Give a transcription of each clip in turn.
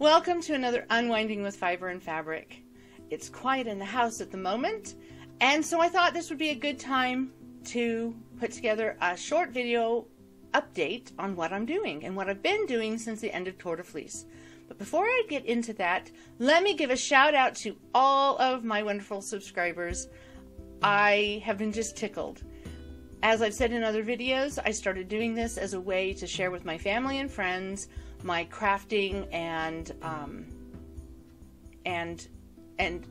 Welcome to another Unwinding with Fiber and Fabric. It's quiet in the house at the moment, and so I thought this would be a good time to put together a short video update on what I'm doing and what I've been doing since the end of Tour de Fleece. But before I get into that, let me give a shout out to all of my wonderful subscribers. I have been just tickled. As I've said in other videos, I started doing this as a way to share with my family and friends my crafting and um, and and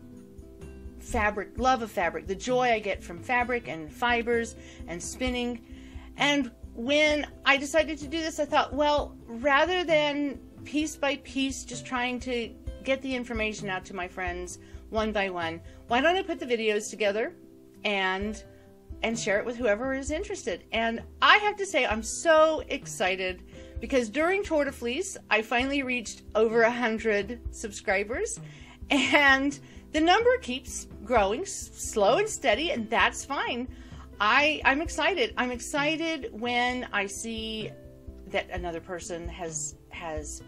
fabric love of fabric the joy i get from fabric and fibers and spinning. And when i decided to do this i thought well rather than piece by piece just trying to get the information out to my friends one by one why don't i put the videos together and and share it with whoever is interested? And i have to say i'm so excited because during Tour de Fleece, I finally reached over a hundred subscribers, and the number keeps growing slow and steady, and that's fine. I I'm excited. I'm excited when I see that another person has has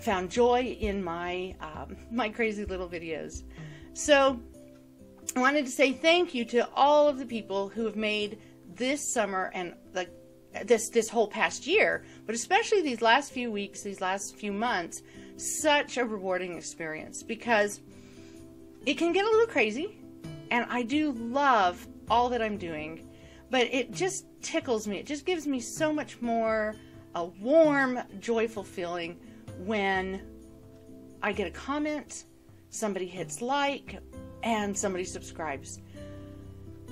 found joy in my um, my crazy little videos. So I wanted to say thank you to all of the people who have made this summer and the this this whole past year, but especially these last few weeks, these last few months, such a rewarding experience because it can get a little crazy, and I do love all that I'm doing, but it just tickles me. It just gives me so much more a warm, joyful feeling when I get a comment, somebody hits like, and somebody subscribes.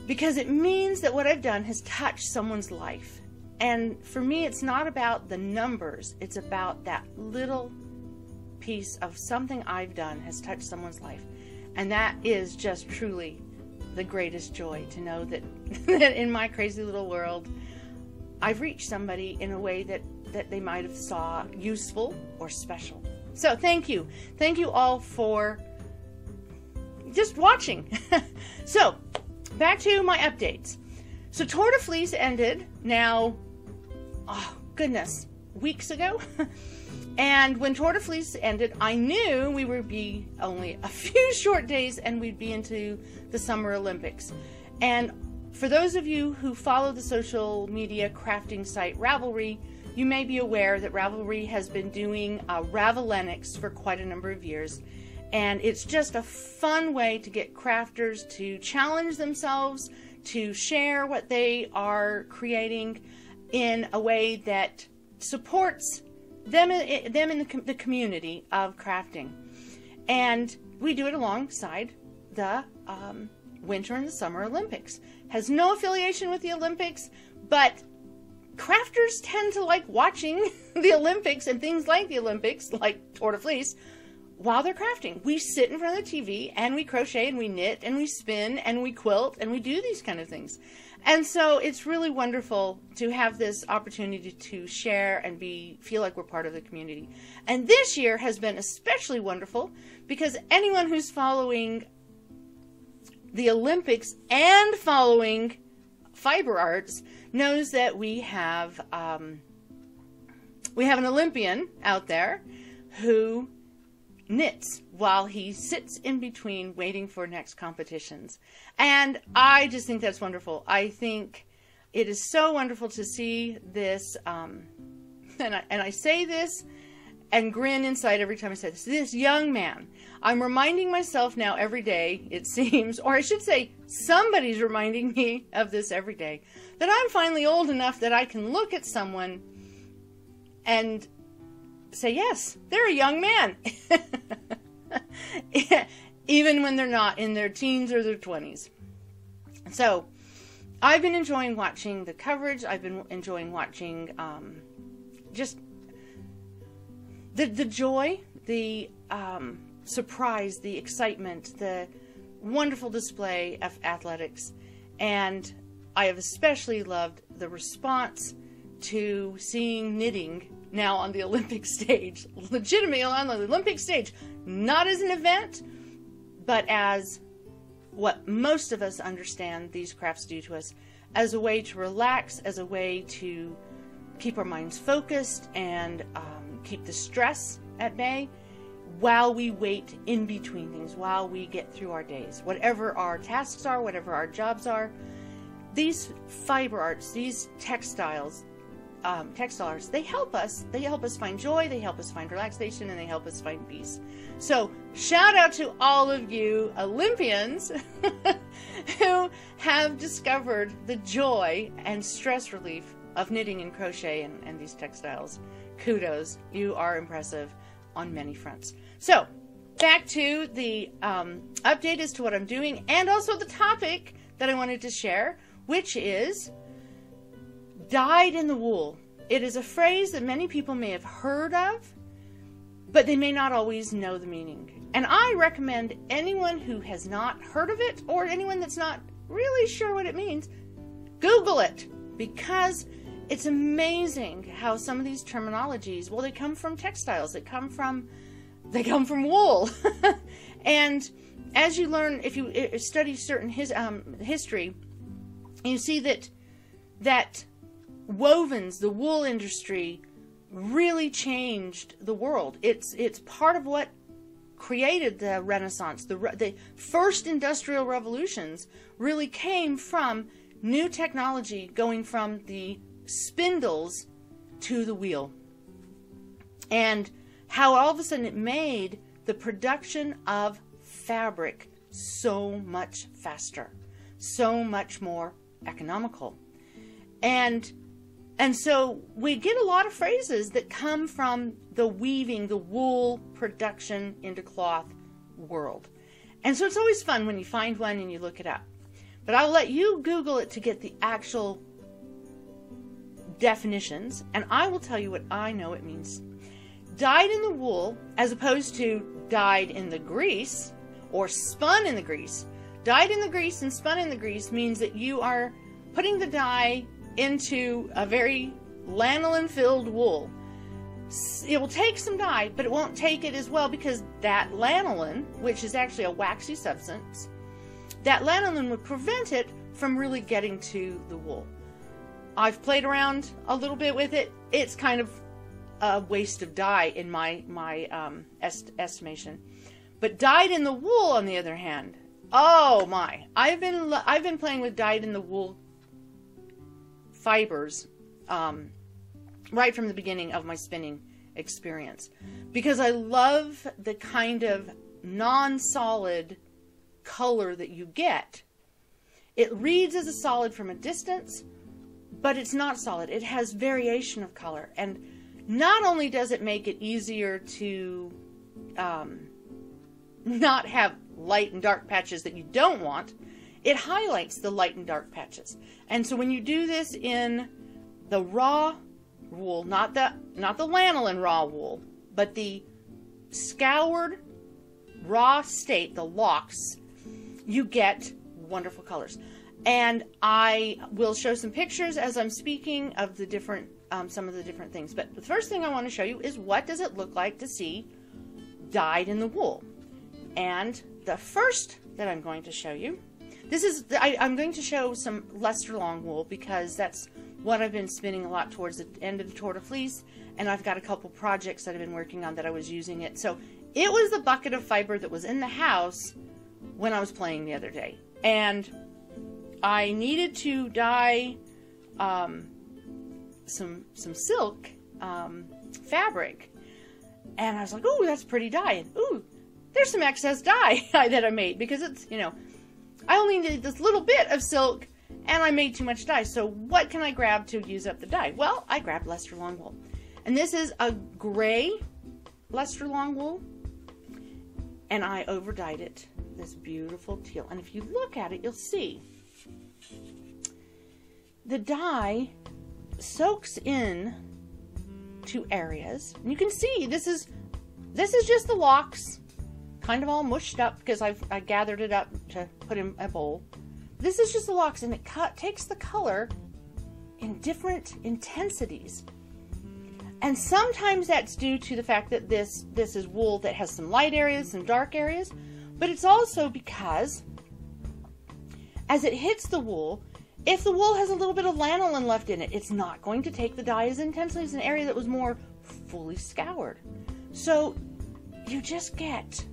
Because it means that what I've done has touched someone's life and for me, it's not about the numbers, it's about that little piece of something I've done has touched someone's life. And that is just truly the greatest joy to know that, that in my crazy little world, I've reached somebody in a way that, that they might have saw useful or special. So thank you. Thank you all for just watching. so back to my updates. So Tour de Fleece ended now oh goodness, weeks ago. and when de Fleece ended, I knew we would be only a few short days and we'd be into the Summer Olympics. And for those of you who follow the social media crafting site Ravelry, you may be aware that Ravelry has been doing uh, Ravellenics for quite a number of years. And it's just a fun way to get crafters to challenge themselves, to share what they are creating, in a way that supports them, them in the, the community of crafting. And we do it alongside the um, Winter and the Summer Olympics. Has no affiliation with the Olympics, but crafters tend to like watching the Olympics and things like the Olympics, like Tour de Fleece, while they're crafting. We sit in front of the TV and we crochet and we knit and we spin and we quilt and we do these kind of things. And so it's really wonderful to have this opportunity to share and be feel like we're part of the community. And this year has been especially wonderful because anyone who's following the Olympics and following fiber arts knows that we have um, we have an Olympian out there who knits while he sits in between waiting for next competitions. And I just think that's wonderful. I think it is so wonderful to see this, um, and, I, and I say this and grin inside every time I say this. This young man. I'm reminding myself now every day, it seems, or I should say, somebody's reminding me of this every day, that I'm finally old enough that I can look at someone and say, yes, they're a young man. Even when they're not in their teens or their 20s. So, I've been enjoying watching the coverage. I've been enjoying watching um, just the, the joy, the um, surprise, the excitement, the wonderful display of athletics. And I have especially loved the response to seeing knitting now on the Olympic stage, legitimately on the Olympic stage, not as an event, but as what most of us understand these crafts do to us. As a way to relax, as a way to keep our minds focused and um, keep the stress at bay while we wait in between things, while we get through our days. Whatever our tasks are, whatever our jobs are, these fiber arts, these textiles, um, textiles, they help us. They help us find joy, they help us find relaxation, and they help us find peace. So, shout out to all of you Olympians who have discovered the joy and stress relief of knitting and crochet and, and these textiles. Kudos, you are impressive on many fronts. So, back to the um, update as to what I'm doing and also the topic that I wanted to share, which is dyed in the wool. It is a phrase that many people may have heard of, but they may not always know the meaning. And I recommend anyone who has not heard of it or anyone that's not really sure what it means, Google it because it's amazing how some of these terminologies, well, they come from textiles, they come from they come from wool. and as you learn, if you uh, study certain his, um, history, you see that that wovens, the wool industry, really changed the world. It's it's part of what created the Renaissance. The the first industrial revolutions really came from new technology going from the spindles to the wheel. And how all of a sudden it made the production of fabric so much faster, so much more economical. And and so we get a lot of phrases that come from the weaving, the wool production into cloth world. And so it's always fun when you find one and you look it up. But I'll let you Google it to get the actual definitions, and I will tell you what I know it means. Dyed in the wool, as opposed to dyed in the grease or spun in the grease. Dyed in the grease and spun in the grease means that you are putting the dye into a very lanolin filled wool. It will take some dye, but it won't take it as well because that lanolin, which is actually a waxy substance, that lanolin would prevent it from really getting to the wool. I've played around a little bit with it. It's kind of a waste of dye in my my um, est- estimation. But dyed in the wool, on the other hand, oh my! I've been I've been playing with dyed in the wool fibers um, right from the beginning of my spinning experience because I love the kind of non-solid color that you get. It reads as a solid from a distance, but it's not solid. It has variation of color. And not only does it make it easier to um, not have light and dark patches that you don't want, it highlights the light and dark patches. And so when you do this in the raw wool, not the not the lanolin raw wool, but the scoured raw state, the locks, you get wonderful colors. And I will show some pictures as I'm speaking of the different, um, some of the different things. But the first thing I want to show you is what does it look like to see dyed in the wool. And the first that I'm going to show you, this is, I, I'm going to show some Leicester long wool because that's what I've been spinning a lot towards the end of the Tour de Fleece. And I've got a couple projects that I've been working on that I was using it. So it was the bucket of fiber that was in the house when I was playing the other day. And I needed to dye um, some some silk um, fabric, and I was like, "Ooh, that's pretty dye." And ooh, there's some excess dye that I made because it's you know, I only needed this little bit of silk, and I made too much dye. So what can I grab to use up the dye? Well, I grabbed Leicester long wool, and this is a gray Leicester long wool, and I over dyed it this beautiful teal. And if you look at it, you'll see the dye soaks in to areas. And you can see this is this is just the locks, kind of all mushed up because I've I gathered it up to put in a bowl. This is just the locks, and it cut, takes the color in different intensities. And sometimes that's due to the fact that this this is wool that has some light areas, some dark areas, but it's also because as it hits the wool, if the wool has a little bit of lanolin left in it, it's not going to take the dye as intensely as an area that was more fully scoured. So you just get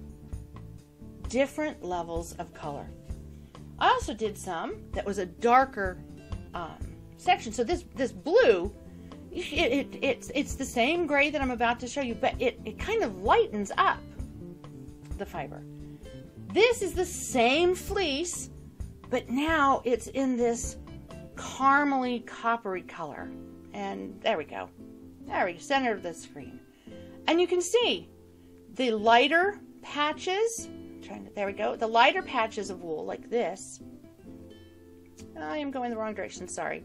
different levels of color. I also did some that was a darker um, section. So this this blue, it, it, it's it's the same gray that I'm about to show you, but it, it kind of lightens up the fiber. This is the same fleece, but now it's in this caramely coppery color. And there we go. There we go, center of the screen. And you can see the lighter patches, trying to, there we go, the lighter patches of wool like this. I am going the wrong direction, sorry.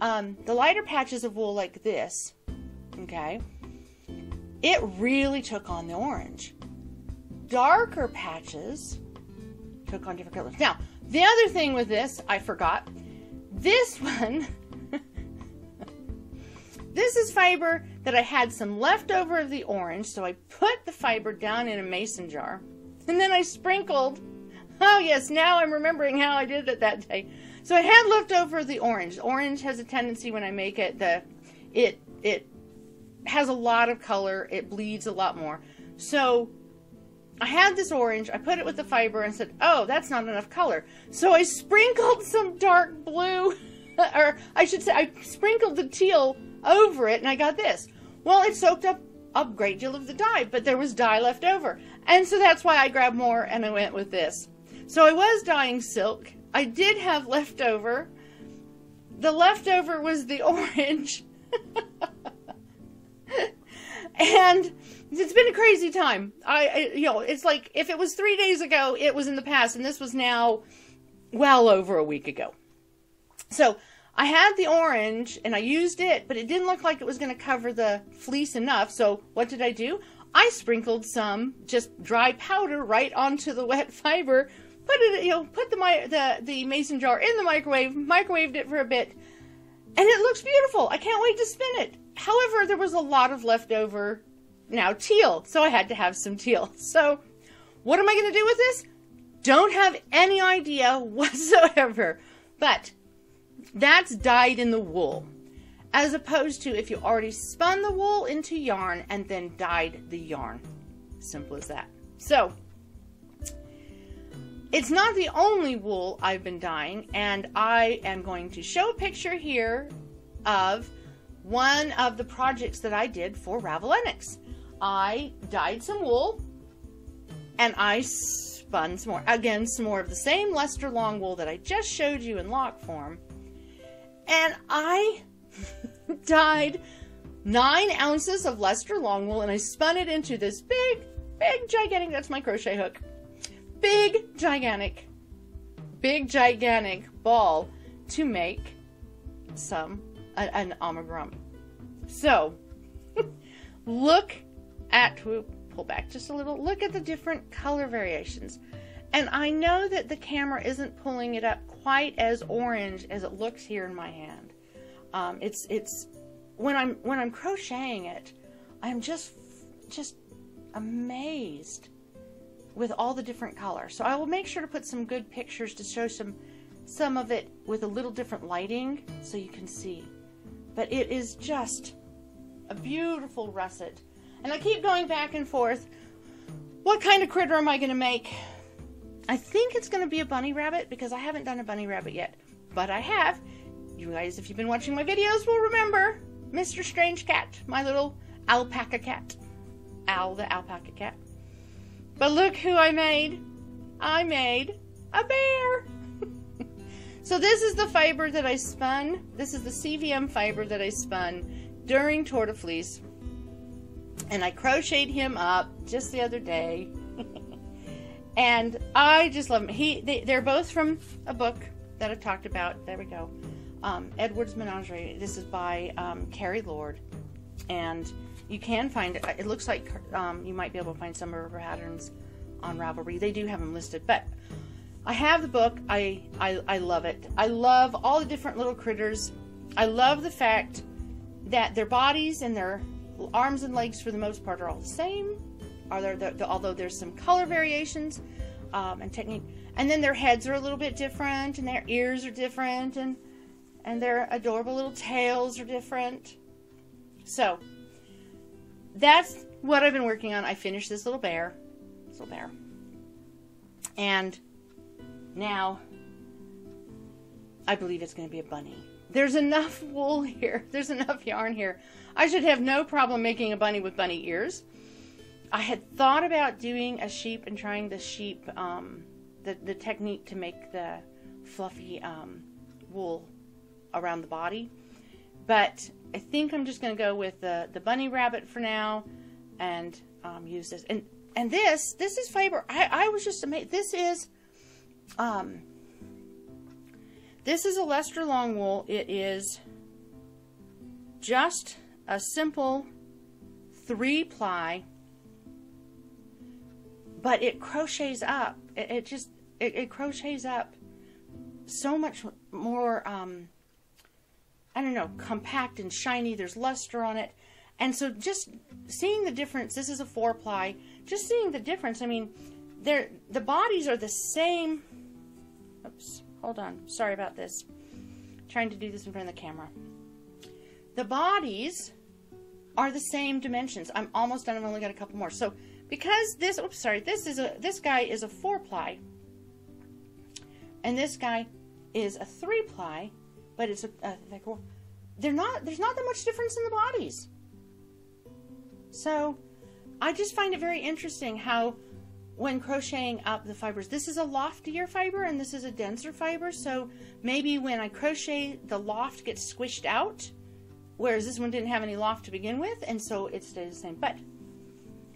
Um, the lighter patches of wool like this, okay, it really took on the orange. Darker patches took on different colors. Now, the other thing with this, I forgot, this one, this is fiber that I had some left over of the orange, so I put the fiber down in a mason jar, and then I sprinkled, oh yes, now I'm remembering how I did it that day. So I had left over the orange. Orange has a tendency when I make it, the it it has a lot of color, it bleeds a lot more. So I had this orange, I put it with the fiber and said, oh, that's not enough color. So I sprinkled some dark blue, or I should say, I sprinkled the teal over it and I got this. Well, it soaked up a great deal of the dye, but there was dye left over. And so that's why I grabbed more and I went with this. So I was dyeing silk. I did have leftover. The leftover was the orange. and it's been a crazy time. I, I, you know, it's like if it was three days ago, it was in the past, and this was now well over a week ago. So I had the orange and I used it, but it didn't look like it was going to cover the fleece enough. So what did I do? I sprinkled some just dry powder right onto the wet fiber. Put it, you know, put the the the mason jar in the microwave, microwaved it for a bit, and it looks beautiful. I can't wait to spin it. However, there was a lot of leftover now teal, so I had to have some teal. So, what am I going to do with this? Don't have any idea whatsoever. But that's dyed in the wool. As opposed to if you already spun the wool into yarn and then dyed the yarn. Simple as that. So, it's not the only wool I've been dyeing, and I am going to show a picture here of one of the projects that I did for Ravellenics. I dyed some wool and I spun some more. Again, some more of the same Leicester long wool that I just showed you in lock form. And I dyed nine ounces of Leicester long wool and I spun it into this big, big, gigantic, that's my crochet hook, big, gigantic, big, gigantic ball to make some, a, an amigurumi. So, look at, we'll pull back just a little, look at the different color variations. And I know that the camera isn't pulling it up quite as orange as it looks here in my hand. Um, it's, it's, when I'm, when I'm crocheting it, I'm just, just amazed with all the different colors. So I will make sure to put some good pictures to show some, some of it with a little different lighting so you can see. But it is just a beautiful russet and I keep going back and forth. What kind of critter am I going to make? I think it's going to be a bunny rabbit because I haven't done a bunny rabbit yet. But I have. You guys, if you've been watching my videos, will remember Mr. Strange Cat, my little alpaca cat. Al, the alpaca cat. But look who I made. I made a bear. so this is the fiber that I spun. This is the CVM fiber that I spun during Tour Fleece and I crocheted him up just the other day. and I just love him. He, they, they're both from a book that I've talked about. There we go. Um, Edward's Menagerie. This is by um, Kerry Lord. And you can find it. It looks like um, you might be able to find some of her patterns on Ravelry. They do have them listed. But I have the book. I, I, I love it. I love all the different little critters. I love the fact that their bodies and their arms and legs for the most part are all the same. Are there, the, the, although there's some color variations um, and technique, and then their heads are a little bit different, and their ears are different, and and their adorable little tails are different. So that's what I've been working on. I finished this little bear, this little bear, and now I believe it's going to be a bunny. There's enough wool here. There's enough yarn here. I should have no problem making a bunny with bunny ears. I had thought about doing a sheep and trying the sheep, um, the, the technique to make the fluffy um, wool around the body. But I think I'm just going to go with the, the bunny rabbit for now and um, use this. And and this, this is fiber. I, I was just amazed. This is, um, this is a Leicester long wool. It is just a simple three ply, but it crochets up. It, it just, it, it, crochets up so much more, um, I don't know, compact and shiny. There's luster on it. And so just seeing the difference, this is a four ply, just seeing the difference, I mean, they're, the bodies are the same. Oops, hold on. Sorry about this. I'm trying to do this in front of the camera. The bodies are the same dimensions. I'm almost done. I've only got a couple more. So because this, oops, sorry, this is a, this guy is a four ply, and this guy is a three ply, but it's a, a like, they're not, there's not that much difference in the bodies. So I just find it very interesting how when crocheting up the fibers, this is a loftier fiber and this is a denser fiber. So maybe when I crochet, the loft gets squished out, whereas this one didn't have any loft to begin with, and so it stays the same. But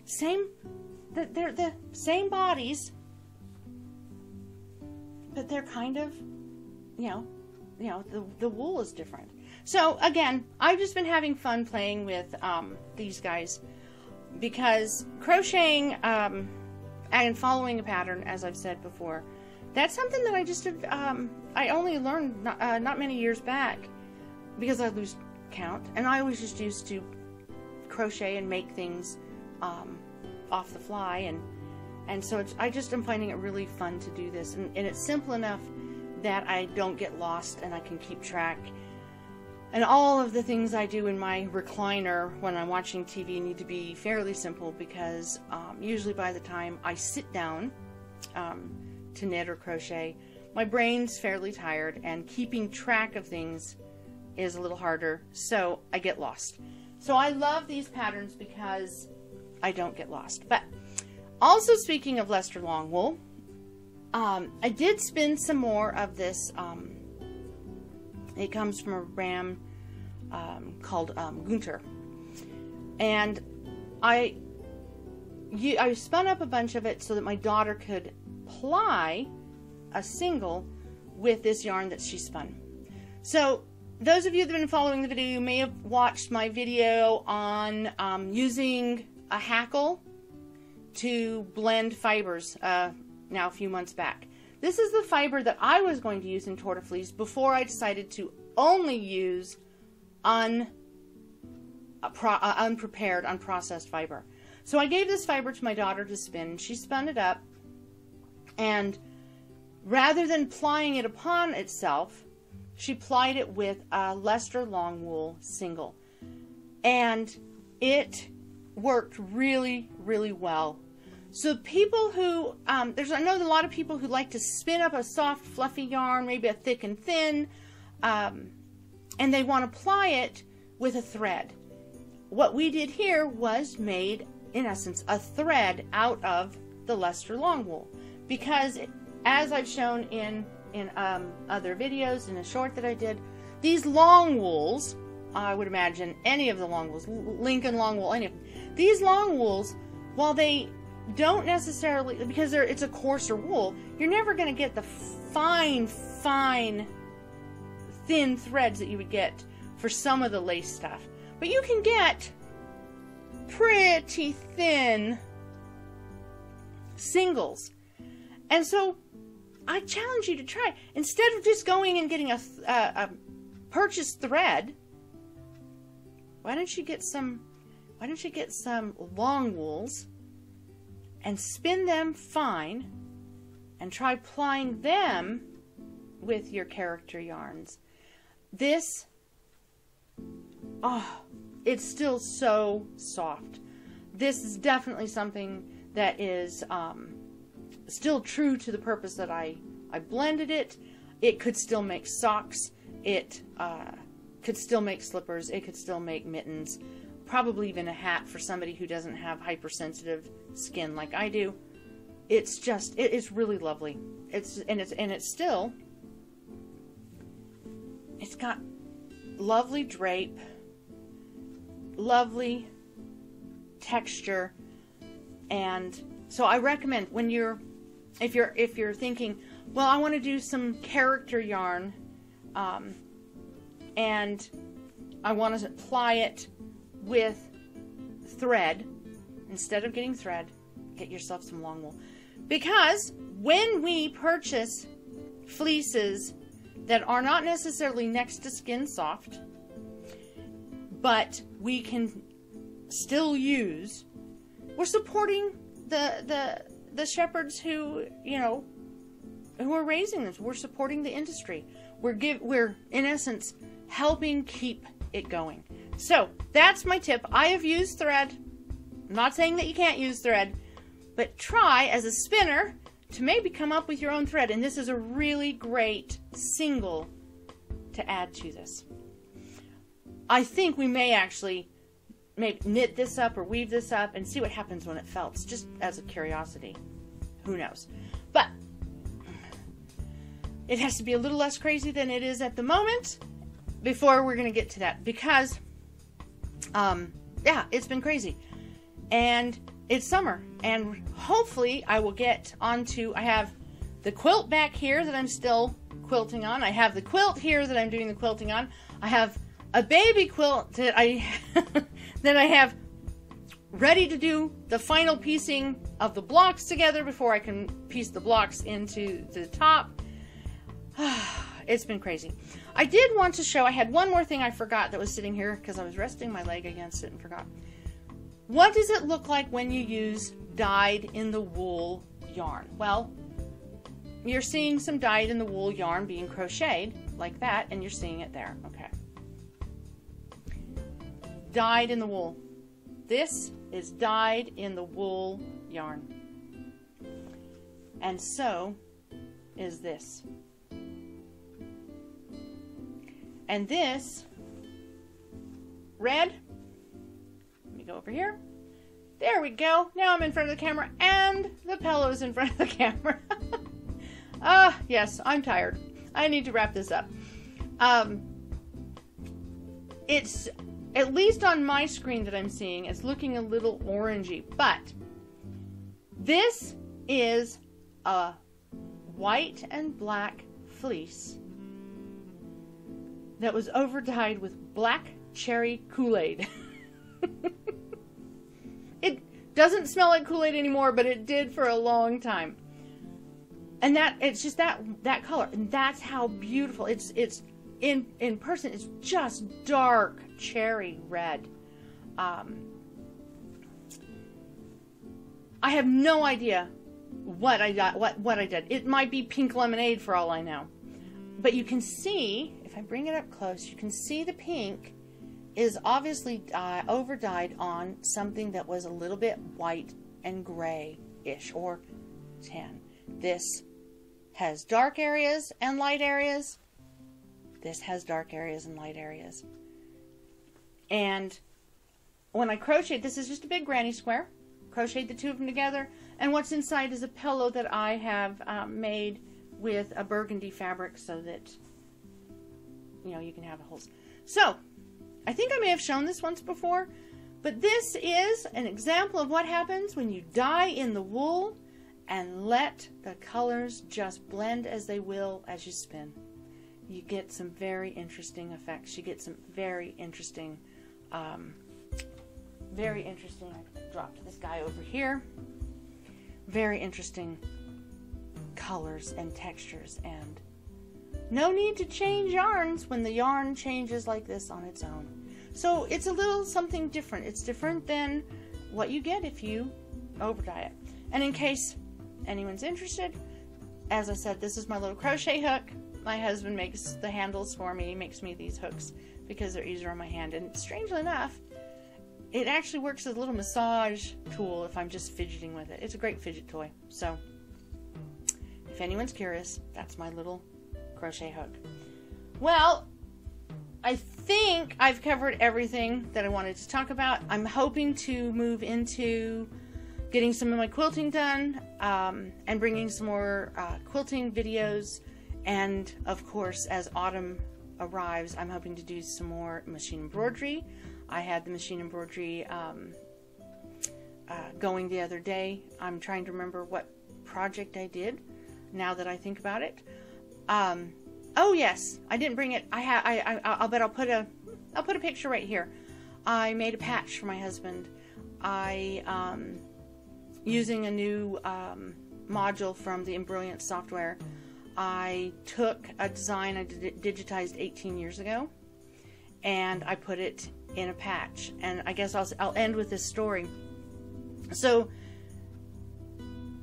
same, they're the same bodies, but they're kind of, you know, you know, the, the wool is different. So again, I've just been having fun playing with um, these guys because crocheting um, and following a pattern, as I've said before, that's something that I just um, I only learned not, uh, not many years back because I lose count, and I was just used to crochet and make things um, off the fly, and and so I just am finding it really fun to do this, and, and it's simple enough that I don't get lost and I can keep track and all of the things I do in my recliner when I'm watching TV need to be fairly simple because um, usually by the time I sit down um, to knit or crochet, my brain's fairly tired and keeping track of things is a little harder, so I get lost. So I love these patterns because I don't get lost. But also speaking of Leicester Long Wool, um, I did spin some more of this um, it comes from a ram um, called um, Gunter. And I, you, I spun up a bunch of it so that my daughter could ply a single with this yarn that she spun. So those of you that have been following the video, you may have watched my video on um, using a hackle to blend fibers uh, now a few months back. This is the fiber that I was going to use in Tour de Fleece before I decided to only use un, uh, pro, uh, unprepared, unprocessed fiber. So I gave this fiber to my daughter to spin. She spun it up, and rather than plying it upon itself, she plied it with a Leicester long wool single. And it worked really, really well so people who, um, there's, I know a lot of people who like to spin up a soft, fluffy yarn, maybe a thick and thin, um, and they want to ply it with a thread. What we did here was made, in essence, a thread out of the Leicester long wool. Because, as I've shown in, in um, other videos, in a short that I did, these long wools, I would imagine any of the long wools, Lincoln long wool, any of them, these long wools, while they don't necessarily because it's a coarser wool you're never going to get the fine fine thin threads that you would get for some of the lace stuff. But you can get pretty thin singles. And so i challenge you to try instead of just going and getting a, a, a purchased thread why don't you get some why don't you get some long wools and spin them fine and try plying them with your character yarns. This, oh, it's still so soft. this is definitely something that is um, still true to the purpose that I, I blended it. It could still make socks. It uh, could still make slippers. It could still make mittens. Probably even a hat for somebody who doesn't have hypersensitive skin like I do. It's just, it is really lovely. It's and it's and it's still. It's got lovely drape, lovely texture, and so I recommend when you're if you're if you're thinking, well, I want to do some character yarn, um, and I want to apply it with thread instead of getting thread, get yourself some long wool, because when we purchase fleeces that are not necessarily next to skin soft, but we can still use, we're supporting the the the shepherds who you know who are raising this. We're supporting the industry. We're give we're in essence helping keep it going. So that's my tip. I have used thread. I'm not saying that you can't use thread, but try as a spinner to maybe come up with your own thread. And this is a really great single to add to this. I think we may actually maybe knit this up or weave this up and see what happens when it felts, just as a curiosity. Who knows? But it has to be a little less crazy than it is at the moment before we're going to get to that because, um, yeah, it's been crazy. And it's summer and hopefully I will get onto I have the quilt back here that I'm still quilting on. I have the quilt here that I'm doing the quilting on. I have a baby quilt that I that I have ready to do the final piecing of the blocks together before I can piece the blocks into the top. it's been crazy. I did want to show, I had one more thing I forgot that was sitting here because I was resting my leg against it and forgot. What does it look like when you use dyed in the wool yarn? Well, you're seeing some dyed in the wool yarn being crocheted like that, and you're seeing it there. Okay. Dyed in the wool. This is dyed in the wool yarn. And so is this. And this red go over here. There we go. Now I'm in front of the camera and the pillow's in front of the camera. Ah, uh, yes, I'm tired. I need to wrap this up. Um, it's, at least on my screen that I'm seeing, it's looking a little orangey, but this is a white and black fleece that was over dyed with black cherry Kool-Aid. doesn't smell like Kool-Aid anymore, but it did for a long time. And that it's just that that color, and that's how beautiful it's it's in in person. It's just dark cherry red. Um, I have no idea what I got, what what I did. It might be pink lemonade for all I know. But you can see, if I bring it up close, you can see the pink is obviously uh, over dyed on something that was a little bit white and gray-ish or tan. This has dark areas and light areas. This has dark areas and light areas. And when I crochet, this is just a big granny square. Crocheted the two of them together. And what's inside is a pillow that I have um, made with a burgundy fabric so that, you know, you can have a holes. So, I think I may have shown this once before, but this is an example of what happens when you dye in the wool and let the colors just blend as they will as you spin. You get some very interesting effects. You get some very interesting, um, very interesting, I dropped this guy over here, very interesting colors and textures and no need to change yarns when the yarn changes like this on its own. So it's a little something different. It's different than what you get if you overdye it. And in case anyone's interested, as I said, this is my little crochet hook. My husband makes the handles for me. He makes me these hooks because they're easier on my hand. And strangely enough, it actually works as a little massage tool if I'm just fidgeting with it. It's a great fidget toy. So, if anyone's curious, that's my little crochet hook. Well, I think I've covered everything that I wanted to talk about. I'm hoping to move into getting some of my quilting done um, and bringing some more uh, quilting videos. And of course, as autumn arrives, I'm hoping to do some more machine embroidery. I had the machine embroidery um, uh, going the other day. I'm trying to remember what project I did now that I think about it. Um, oh yes, I didn't bring it. I have. I, I. I'll bet I'll put a. I'll put a picture right here. I made a patch for my husband. I um, using a new um, module from the Embrilliance software. I took a design I digitized 18 years ago, and I put it in a patch. And I guess I'll I'll end with this story. So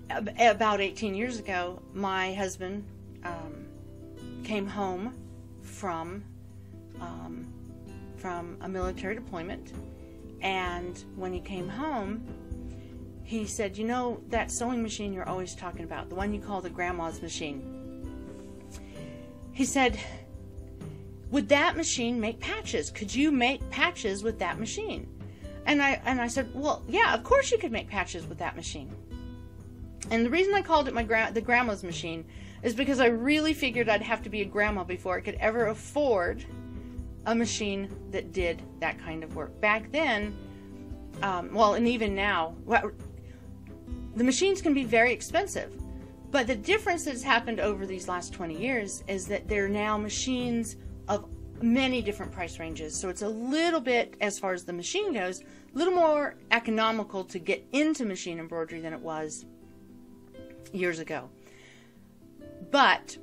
about 18 years ago, my husband um, came home from um, from a military deployment, and when he came home, he said, "You know that sewing machine you're always talking about, the one you call the grandma's machine." He said, "Would that machine make patches? Could you make patches with that machine?" And I and I said, "Well, yeah, of course you could make patches with that machine." And the reason I called it my gra- the grandma's machine is because I really figured I'd have to be a grandma before I could ever afford a machine that did that kind of work. Back then, um, well, and even now, the machines can be very expensive. But the difference that's happened over these last 20 years is that they're now machines of many different price ranges. So it's a little bit, as far as the machine goes, a little more economical to get into machine embroidery than it was years ago. But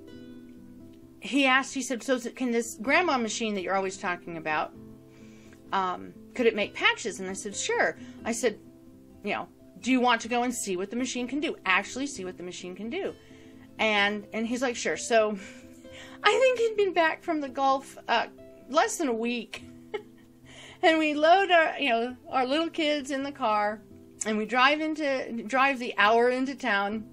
he asked, he said, so can this grandma machine that you're always talking about, um, could it make patches? And I said, sure. I said, you know, do you want to go and see what the machine can do? Actually see what the machine can do. And, and he's like, sure. So I think he'd been back from the Gulf, uh, less than a week. and we load our, you know, our little kids in the car and we drive into, drive the hour into town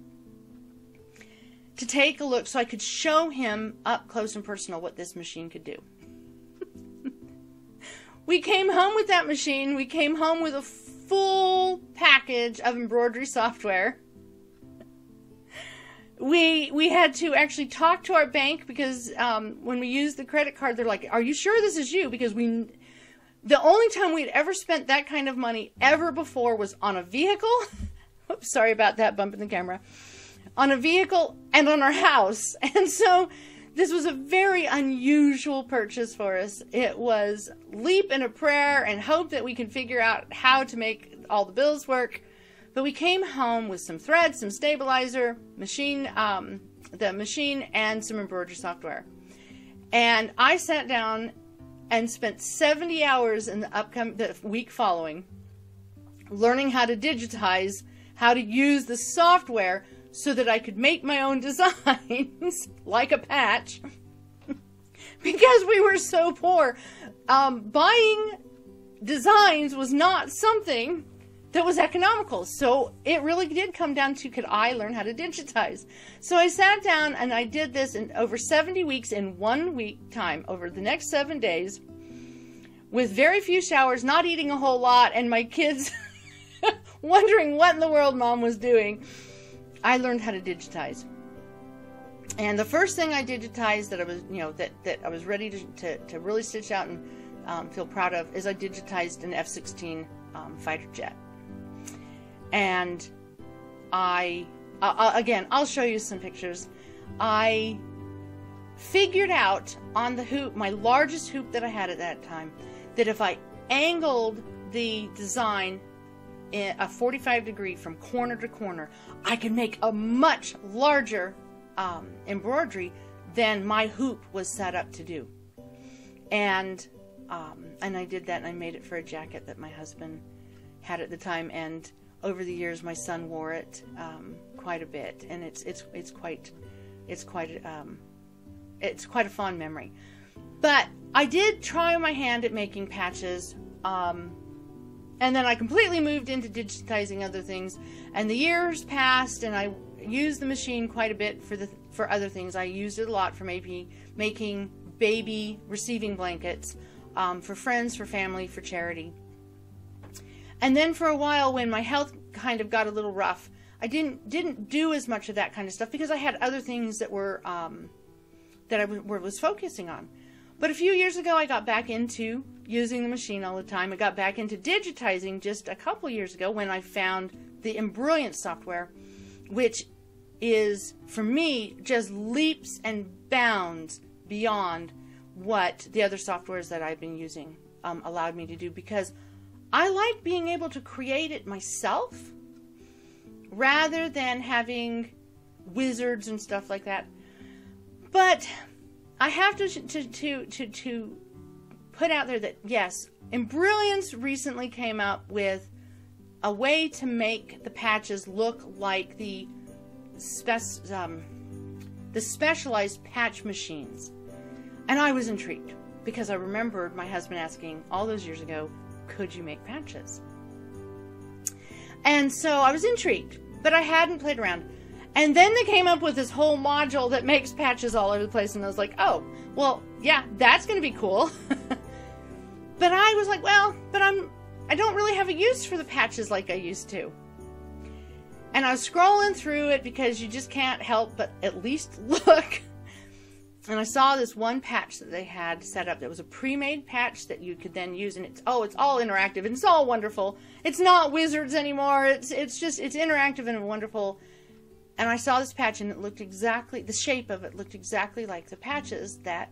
to take a look so I could show him up close and personal what this machine could do. we came home with that machine. We came home with a full package of embroidery software. We we had to actually talk to our bank because um, when we used the credit card, they're like, "Are you sure this is you?" Because we, the only time we'd ever spent that kind of money ever before was on a vehicle. Oops, sorry about that bump in the camera on a vehicle and on our house. And so this was a very unusual purchase for us. It was leap in a prayer and hope that we can figure out how to make all the bills work. But we came home with some thread, some stabilizer, machine, um, the machine, and some embroidery software. And I sat down and spent 70 hours in the upcoming the week following learning how to digitize, how to use the software so that I could make my own designs, like a patch, because we were so poor. Um, buying designs was not something that was economical. So it really did come down to could I learn how to digitize? So I sat down and I did this in over 70 weeks in one week time over the next seven days with very few showers, not eating a whole lot, and my kids wondering what in the world mom was doing. I learned how to digitize. And the first thing I digitized that I was, you know, that, that I was ready to, to, to really stitch out and um, feel proud of is I digitized an F-16 um, fighter jet. And I, uh, again, I'll show you some pictures. I figured out on the hoop, my largest hoop that I had at that time, that if I angled the design a 45 degree from corner to corner, I could make a much larger um, embroidery than my hoop was set up to do. And um, and I did that, and I made it for a jacket that my husband had at the time. And over the years, my son wore it um, quite a bit, and it's it's it's quite it's quite um, it's quite a fond memory. But I did try my hand at making patches. Um, and then I completely moved into digitizing other things. And the years passed, and I used the machine quite a bit for the for other things. I used it a lot for maybe making baby receiving blankets um, for friends, for family, for charity. And then for a while, when my health kind of got a little rough, I didn't didn't do as much of that kind of stuff because I had other things that were um, that I w- was focusing on. But a few years ago, I got back into using the machine all the time. I got back into digitizing just a couple years ago when I found the Embrilliance software, which is, for me, just leaps and bounds beyond what the other softwares that I've been using um, allowed me to do because I like being able to create it myself rather than having wizards and stuff like that. But I have to to to to, to put out there that yes, Embrilliance recently came up with a way to make the patches look like the spec- um, the specialized patch machines. And I was intrigued because I remembered my husband asking all those years ago, could you make patches? And so I was intrigued, but I hadn't played around. And then they came up with this whole module that makes patches all over the place, and I was like, oh, well, yeah, that's going to be cool. but I was like, well, but I'm, I don't really have a use for the patches like I used to. And I was scrolling through it because you just can't help but at least look and I saw this one patch that they had set up that was a pre-made patch that you could then use and it's oh it's all interactive and it's all wonderful. It's not wizards anymore. It's it's just it's interactive and wonderful. And I saw this patch and it looked exactly the shape of it looked exactly like the patches that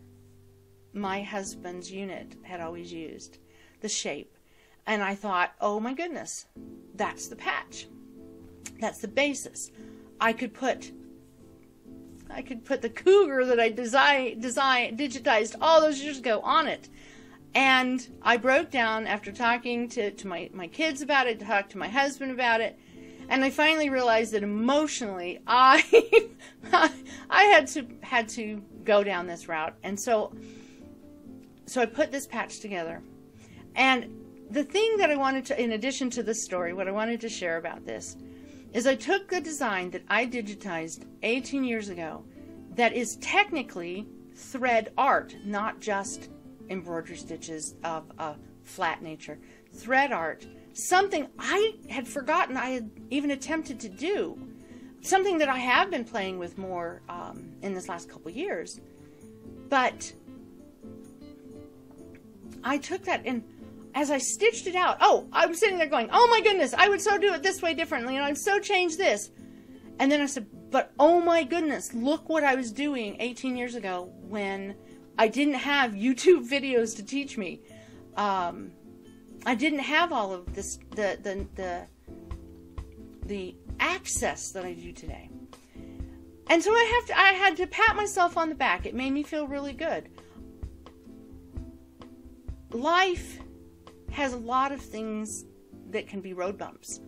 my husband's unit had always used. The shape. And I thought, "Oh my goodness. That's the patch. That's the basis. I could put I could put the cougar that I design, design, digitized all those years ago on it. And I broke down after talking to, to my, my kids about it, talked to my husband about it, and I finally realized that emotionally I I had to had to go down this route. And so so I put this patch together. And the thing that I wanted to in addition to this story, what I wanted to share about this is I took the design that I digitized 18 years ago that is technically thread art, not just embroidery stitches of a flat nature. Thread art, something I had forgotten I had even attempted to do, something that I have been playing with more um, in this last couple years. But I took that and as I stitched it out, oh, I was sitting there going, oh my goodness, I would so do it this way differently, and I'd so change this. And then I said, but oh my goodness, look what I was doing 18 years ago when I didn't have YouTube videos to teach me. Um, I didn't have all of this, the, the, the, the access that I do today. And so I have to, I had to pat myself on the back. It made me feel really good. Life has a lot of things that can be road bumps.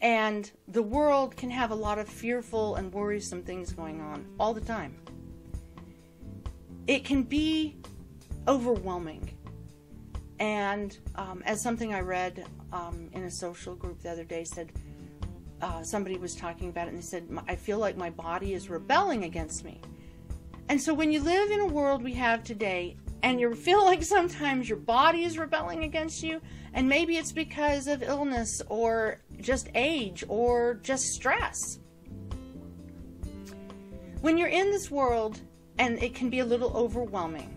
And the world can have a lot of fearful and worrisome things going on all the time. It can be overwhelming. And um, as something I read um, in a social group the other day said, uh, somebody was talking about it and they said, I feel like my body is rebelling against me. And so when you live in a world we have today, and you feel like sometimes your body is rebelling against you, and maybe it's because of illness or just age or just stress. When you're in this world, and it can be a little overwhelming,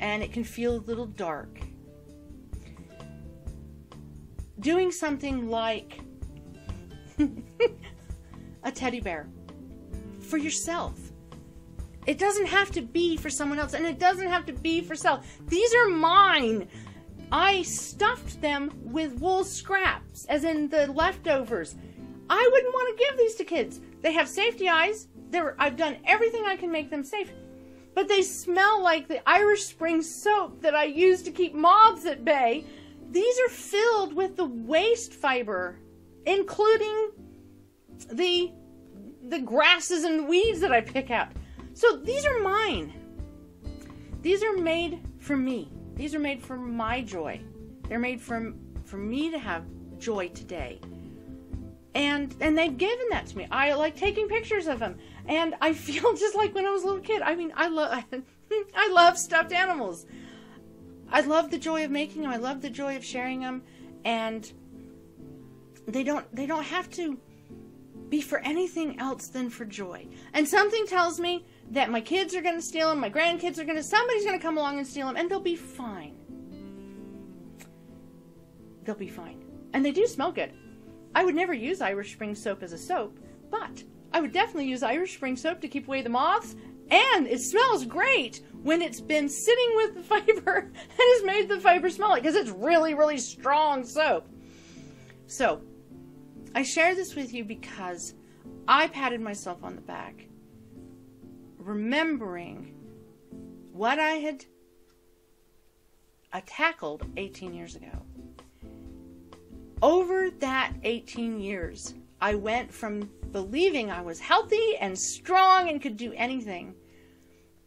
and it can feel a little dark, doing something like a teddy bear for yourself it doesn't have to be for someone else, and it doesn't have to be for sale. These are mine. I stuffed them with wool scraps, as in the leftovers. I wouldn't want to give these to kids. They have safety eyes. They're, I've done everything I can make them safe. But they smell like the Irish Spring soap that I use to keep moths at bay. These are filled with the waste fiber, including the the grasses and weeds that I pick out. So these are mine. These are made for me. These are made for my joy. They're made from for me to have joy today. And and they've given that to me. I like taking pictures of them, and I feel just like when I was a little kid. I mean, I love I love stuffed animals. I love the joy of making them. I love the joy of sharing them, and they don't they don't have to be for anything else than for joy. And something tells me that my kids are going to steal them, my grandkids are going to, somebody's going to come along and steal them, and they'll be fine. They'll be fine. And they do smell good. I would never use Irish Spring soap as a soap, but I would definitely use Irish Spring soap to keep away the moths, and it smells great when it's been sitting with the fiber and has made the fiber smell it because it's really, really strong soap. So, I share this with you because I patted myself on the back, remembering what I had I tackled 18 years ago. Over that 18 years, I went from believing I was healthy and strong and could do anything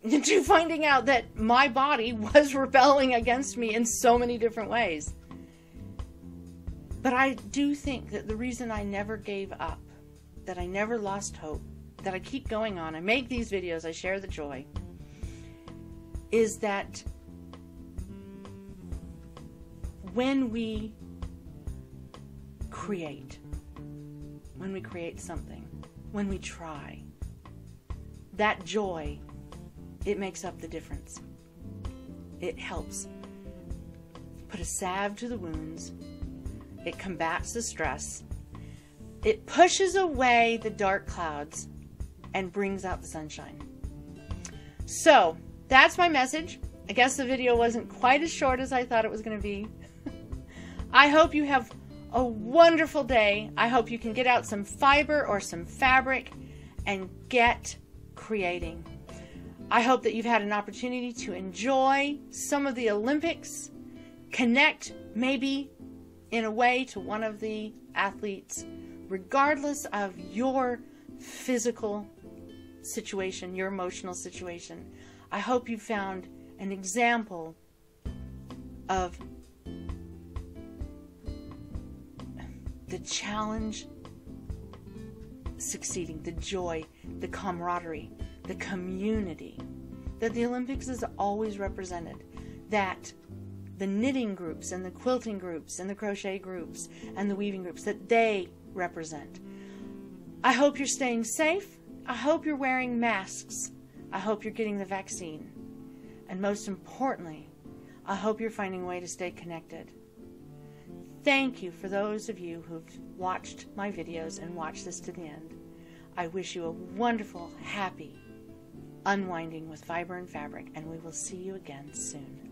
to finding out that my body was rebelling against me in so many different ways. But I do think that the reason I never gave up, that I never lost hope, that I keep going on, I make these videos, I share the joy, is that when we create, when we create something, when we try, that joy, it makes up the difference. It helps put a salve to the wounds it combats the stress. It pushes away the dark clouds and brings out the sunshine. So, that's my message. I guess the video wasn't quite as short as I thought it was going to be. I hope you have a wonderful day. I hope you can get out some fiber or some fabric and get creating. I hope that you've had an opportunity to enjoy some of the Olympics, connect maybe in a way to one of the athletes, regardless of your physical situation, your emotional situation. I hope you found an example of the challenge succeeding, the joy, the camaraderie, the community that the Olympics has always represented. That the knitting groups and the quilting groups and the crochet groups and the weaving groups that they represent. I hope you're staying safe. I hope you're wearing masks. I hope you're getting the vaccine. And most importantly, I hope you're finding a way to stay connected. Thank you for those of you who've watched my videos and watched this to the end. I wish you a wonderful, happy unwinding with fiber and fabric, and we will see you again soon.